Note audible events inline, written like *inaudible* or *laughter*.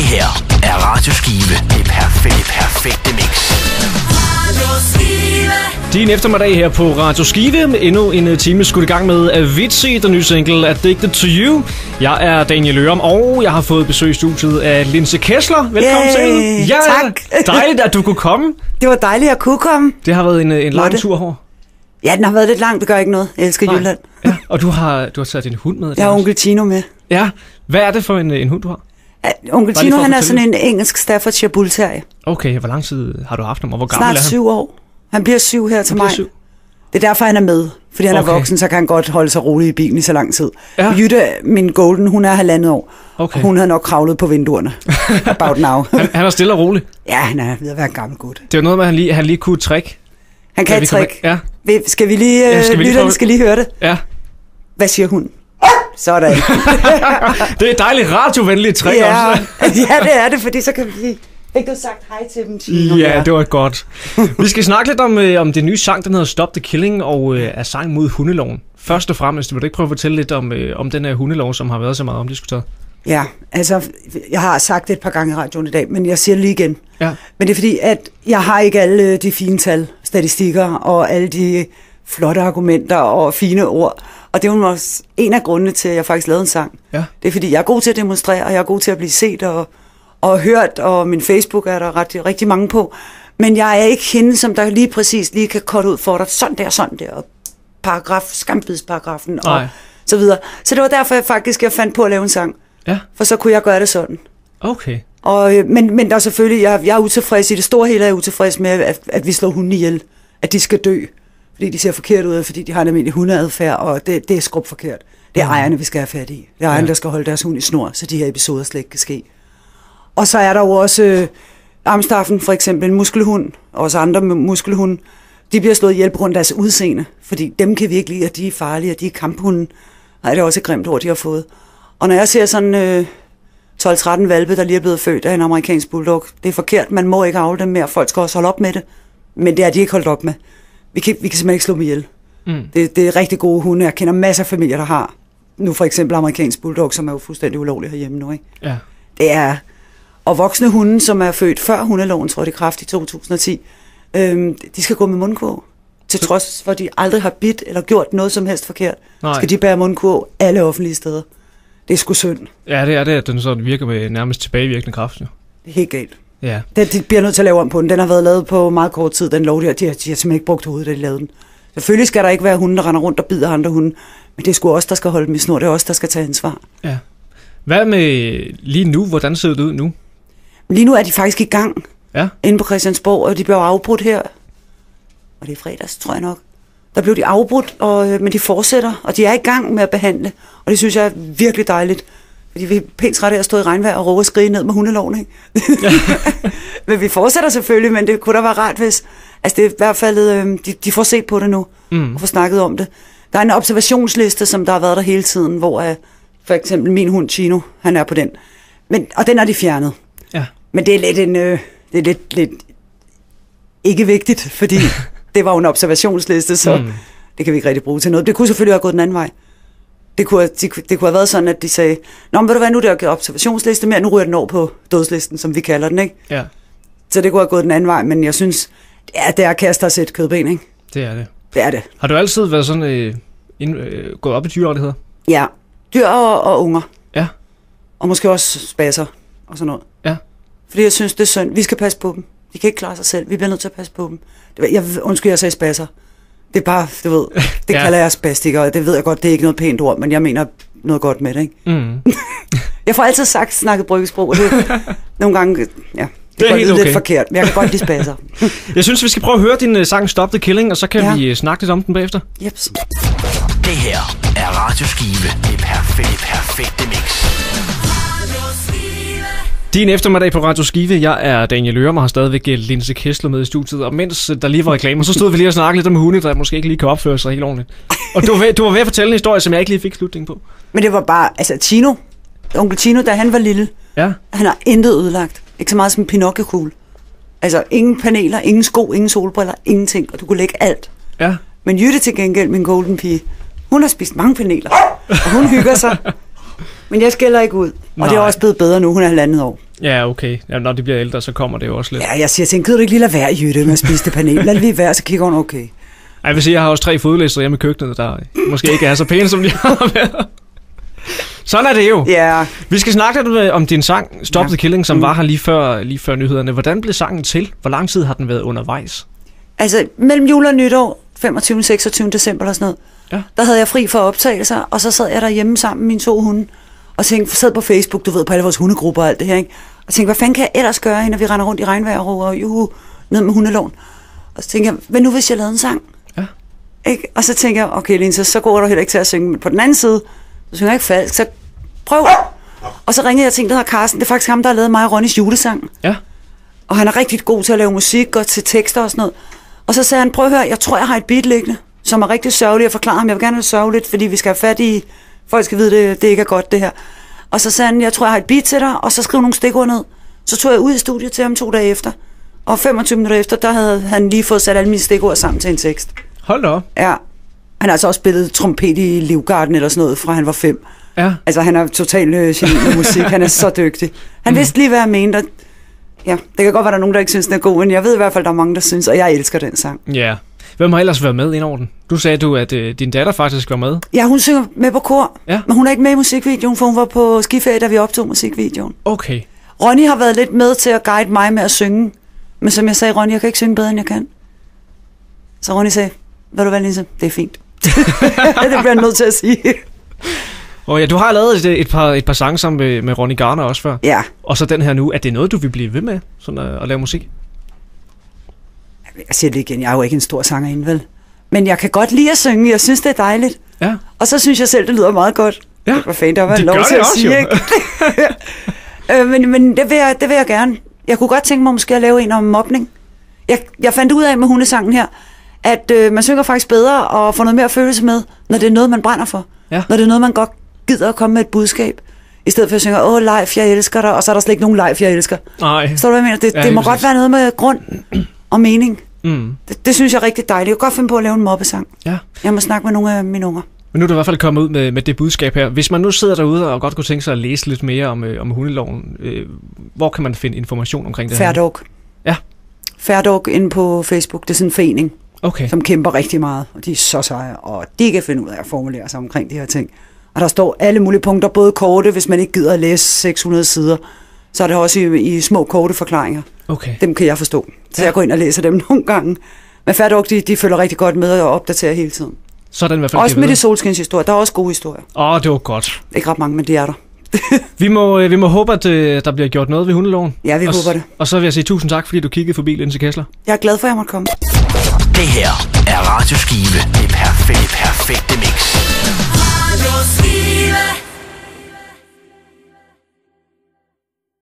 Det her er Radioskive. Det perfekte, perfekte mix. Din eftermiddag her på Radio Skive. Med endnu en øh, time skudt i gang med Avicii, den nye single Addicted to You. Jeg er Daniel Ørum, og jeg har fået besøg i studiet af Linse Kessler. Velkommen Yay, til. Ja, tak. Dejligt, at du kunne komme. Det var dejligt at kunne komme. Det har været en, øh, en lang tur herovre. Ja, den har været lidt lang, det gør ikke noget. Jeg elsker Jylland. Ja, og du har, du har taget din hund med. Jeg har onkel Tino med. Ja, hvad er det for en, øh, en hund, du har? Onkel Tino, han er sådan en engelsk Staffordshire Bull Terrier. Okay, hvor lang tid har du haft ham, og hvor gammel Snart er han? syv år. Han bliver syv her til mig. syv. Det er derfor, han er med. Fordi han Okay. er voksen, så kan han godt holde sig rolig i bilen i så lang tid. Ja. Jytte, min golden, hun er halvandet år. Okay. Og hun havde nok kravlet på vinduerne. *laughs* About now. Han, han er stille og rolig. ja, han er ved at være en gammel gut. Det er noget med, at han lige, han lige kunne trække. Han kan Ja, et trick. Ja, Skal vi lige, Ja, skal vi lige lytterne skal lige høre det? ja. Hvad siger hun? Sådan. *laughs* Det er dejligt radiovenligt trick ja, også. *laughs* ja, det er det, fordi så kan vi sige... Fik du sagt hej til dem, Tino? Ja, det var godt. Vi skal snakke lidt om, øh, om det nye sang, den hedder Stop the Killing, og øh, er sang mod hundeloven. Først og fremmest, vil du ikke prøve at fortælle lidt om, øh, om den her hundelov, som har været så meget omdiskuteret? Ja, altså, jeg har sagt det et par gange i radioen i dag, men jeg siger det lige igen. Ja. Men det er fordi, at jeg har ikke alle øh, de fine tal, statistikker og alle de flotte argumenter og fine ord. Og det jo også en af grundene til, at jeg faktisk lavede en sang. Ja. Det er fordi, jeg er god til at demonstrere, og jeg er god til at blive set og, og hørt, og min Facebook er der ret, rigtig mange på. Men jeg er ikke hende, som der lige præcis lige kan korte ud for dig, sådan der, sådan der, og paragraf, skambidsparagrafen og så videre. Så det var derfor, jeg faktisk jeg fandt på at lave en sang. Ja, For så kunne jeg gøre det sådan. okay. Og, øh, men, men der er selvfølgelig, jeg, jeg er utilfreds i det store hele, er jeg utilfreds med, at, at vi slår hunden ihjel. At de skal dø, fordi de ser forkert ud, fordi de har en almindelig hundeadfærd, og det, det er skrub forkert. Det er ejerne, vi skal have fat i. Det er ejerne, Ja. der skal holde deres hund i snor, så de her episoder slet ikke kan ske. Og så er der jo også øh, Amstaffen, for eksempel en muskelhund, og også andre muskelhunde. De bliver slået ihjel på grund af deres udseende, fordi dem kan vi ikke lide, at de er farlige, og de er kamphunde. Nej, det er også et grimt ord, de har fået. Og når jeg ser sådan øh, 12-13 valpe, der lige er blevet født af en amerikansk bulldog, det er forkert, man må ikke avle dem mere, folk skal også holde op med det. Men det er de ikke holdt op med. Vi kan, vi kan simpelthen ikke slå dem ihjel. Mm. Det, det er rigtig gode hunde. Jeg kender masser af familier, der har nu for eksempel amerikansk bulldog, som er jo fuldstændig ulovlig herhjemme nu. Ikke? Ja. Det er, og voksne hunde, som er født før hundeloven trådte i kraft i 2010, øhm, de skal gå med mundkurv. Til trods for, at de aldrig har bidt eller gjort noget som helst forkert, Nej. skal de bære mundkurv alle offentlige steder. Det er sgu synd. Ja, det er det, at den sådan virker med nærmest tilbagevirkende kraft. Jo. Det er helt galt. Ja. Det, de bliver nødt til at lave om på den. Den har været lavet på meget kort tid, den lov der. De har, de har simpelthen ikke brugt hovedet, da de lavede den. Selvfølgelig skal der ikke være hunde, der render rundt og bider andre hunde, men det er sgu os, der skal holde dem i snor. Det er os, der skal tage ansvar. ja. Hvad med lige nu? Hvordan ser det ud nu? Lige nu er de faktisk i gang Ja. inde på Christiansborg, og de blev afbrudt her. Og det er fredags, tror jeg nok. Der blev de afbrudt, og, øh, men de fortsætter, og de er i gang med at behandle. Og det synes jeg er virkelig dejligt. Fordi vi er pænt trætte af at stå i regnvejr og råbe og skrige ned med hundeloven, ikke? *laughs* men vi fortsætter selvfølgelig, men det kunne da være rart, hvis... Altså det er i hvert fald, øh, de, de får set på det nu, Mm. og får snakket om det. Der er en observationsliste, som der har været der hele tiden, hvor øh, for eksempel min hund Chino, han er på den. Men, og den er de fjernet. Ja. Men det er lidt en... Øh, det er lidt, lidt ikke vigtigt, fordi *laughs* det var jo en observationsliste, så mm. det kan vi ikke rigtig bruge til noget. Det kunne selvfølgelig have gået den anden vej. Det kunne, have- de, det kunne have været sådan, at de sagde, Nå, men ved du hvad, nu er der ikke observationsliste mere, nu ryger den over på dødslisten, som vi kalder den, ikke? Ja, Så det kunne have gået den anden vej, men jeg synes, det er, det er at kaste os et kødben, ikke? det er det. Det er det. Har du altid været sådan øh, ind, øh, gået op i dyrerettigheder? Ja, dyr og, og unger. Ja. Og måske også spasser og sådan noget. Ja. Fordi jeg synes, det er synd. Vi skal passe på dem. De kan ikke klare sig selv. Vi bliver nødt til at passe på dem. Det, jeg, undskyld, jeg sagde spasser. Det er bare, du ved, det Ja. kalder jeg spastiker, og det ved jeg godt, det er ikke noget pænt ord, men jeg mener noget godt med det, ikke? Mm. *laughs* Jeg får altid sagt snakket bryggesprog, og det *laughs* nogle gange, ja, det, Det er helt okay. lidt forkert, men jeg kan godt lide spasser. *laughs* Jeg synes, vi skal prøve at høre din øh, sang Stop the Killing, og så kan ja. Vi øh, snakke lidt om den bagefter. Det Jeps. her er Radioskive. Det perfekte, perfekte mix. Din eftermiddag på Radio Skive. Jeg er Daniel Ørum og har stadigvæk øh, Linse Kessler med i studiet. Og mens øh, der lige var reklamer, så stod vi lige og snakkede lidt om hunde, der måske ikke lige kan opføre sig helt ordentligt. Og du var, ved, du var ved at fortælle en historie, som jeg ikke lige fik slutningen på. Men det var bare, altså Tino, onkel Tino, da han var lille, Ja, han har intet ødelagt. Ikke så meget som en pinocchio Altså ingen paneler, ingen sko, ingen solbriller, ingenting, og du kunne lægge alt. ja. Men Jytte til gengæld, min golden pige, hun har spist mange paneler, og hun hygger sig. *laughs* Men jeg skælder ikke ud. Og Nej. det er også blevet bedre nu, hun er halvandet år. Ja, okay. Ja, når de bliver ældre, så kommer det jo også lidt. Ja, jeg siger til hende, gider du ikke lige lade være, Jytte, med at spise det panel? Lad det lige være, så kigger hun, okay. Ej, Jeg vil sige, jeg har også tre fodlister hjemme i køkkenet, der måske ikke er så pæne, som de har været. Sådan er det jo. Ja, Vi skal snakke lidt øh, om din sang, Stop Ja. the Killing, som Mm. var her lige før, lige før nyhederne. Hvordan blev sangen til? Hvor lang tid har den været undervejs? altså mellem jul og nytår, 25. 26. december eller sådan noget, Ja. der havde jeg fri for optagelser, og så sad jeg derhjemme sammen med mine to hunde, og tænkte, sad på Facebook, du ved, på alle vores hundegrupper og alt det her, ikke? Og tænkte, hvad fanden kan jeg ellers gøre, når vi render rundt i regnvejr og råber, juhu, ned med hundelån. Og så tænkte jeg, hvad nu hvis jeg lavede en sang? Ja. Ikke? Og så tænker jeg, okay Linse, så går du heller ikke til at synge, men på den anden side, så synger jeg ikke falsk, så prøv. Og så ringede jeg til en, der hedder Carsten, det er faktisk ham, der har lavet mig og Ronnys julesang. Ja. Og han er rigtig god til at lave musik og til tekster og sådan noget. Og så sagde han, prøv at høre, jeg tror, jeg har et beat liggende, som er rigtig sørgelig. Jeg forklarede ham, jeg vil gerne have det sørgeligt, fordi vi skal have fat i, folk skal vide, det, det ikke er godt det her. Og så sagde han, jeg tror, jeg har et beat til dig, og så skrev nogle stikord ned. Så tog jeg ud i studiet til ham to dage efter. Og 25 minutter efter, der havde han lige fået sat alle mine stikord sammen til en tekst. Hold da op. Ja. Han har altså også spillet trompet i Livgarden eller sådan noget, fra han var fem. Ja. Altså, han er totalt øh, geni med musik. Han er så dygtig. Han vidste lige, hvad jeg mente. og Ja, det kan godt være, der er nogen, der ikke synes, den er god, men jeg ved i hvert fald, der er mange, der synes, og jeg elsker den sang. Ja. Hvem har ellers været med ind over den? Du sagde du, at øh, din datter faktisk var med. Ja, hun synger med på kor, Ja. men hun er ikke med i musikvideoen, for hun var på skiferie, da vi optog musikvideoen. Okay. Ronny har været lidt med til at guide mig med at synge, men som jeg sagde, Ronny, jeg kan ikke synge bedre, end jeg kan. Så Ronny sagde, hvad du hvad, Lise? Det er fint. *laughs* det bliver jeg nødt til at sige. Og ja, du har lavet et, et, par, et par sange sammen med, med Ronny Garner også før. Ja, Og så den her nu. Er det noget, du vil blive ved med? Sådan at, at lave musik? Jeg siger det igen, jeg er jo ikke en stor sangerinde, vel? Men jeg kan godt lide at synge, jeg synes, det er dejligt. Ja. Og så synes jeg selv, det lyder meget godt. Ja. Hvad fanden, der var Det lov gør til det at også, sige, jo. ikke? *laughs* øh, men men det, vil jeg, det vil jeg gerne. Jeg kunne godt tænke mig måske at lave en om mobning. Jeg, jeg fandt ud af med hundesangen her, at øh, man synger faktisk bedre og får noget mere følelse med, når det er noget, man brænder for. Ja. Når det er noget, man godt gider at komme med et budskab. I stedet for at synge, åh, Leif, jeg elsker dig, og så er der slet ikke nogen Leif, jeg elsker. Nej. Så du, hvad jeg mener? Det, Ja, det må godt være noget med grund og mening. Mm. Det, det synes jeg er rigtig dejligt. Jeg kan godt finde på at lave en mobbesang. Ja. Jeg må snakke med nogle af mine unger. Men nu er du i hvert fald kommet ud med, med det budskab her. Hvis man nu sidder derude og godt kunne tænke sig at læse lidt mere om, øh, om hundeloven, øh, hvor kan man finde information omkring det her? Færdog. Ja. Færdog inde på Facebook. Det er sådan en forening, Okay. som kæmper rigtig meget. Og de er så seje, og de kan finde ud af at formulere sig omkring de her ting. Og der står alle mulige punkter, både korte, hvis man ikke gider at læse 600 sider så er det også i, i små, korte forklaringer. Okay. Dem kan jeg forstå. Så ja. jeg går ind og læser dem *laughs* nogle gange. Men Færdag, de, de følger rigtig godt med og opdaterer hele tiden. Sådan i hvert fald. Også med de solskinshistorier. Der er også gode historier. Åh, oh, det var godt. Ikke ret mange, men de er der. *laughs* vi, må, øh, vi må håbe, at øh, der bliver gjort noget ved hundeloven. Ja, vi og, håber det. Og så vil jeg sige tusind tak, fordi du kiggede forbi, Linse Kessler. Jeg er glad for, at jeg måtte komme. Det her er Radioskive. Det perfekte, perfekte mix. Radioskive.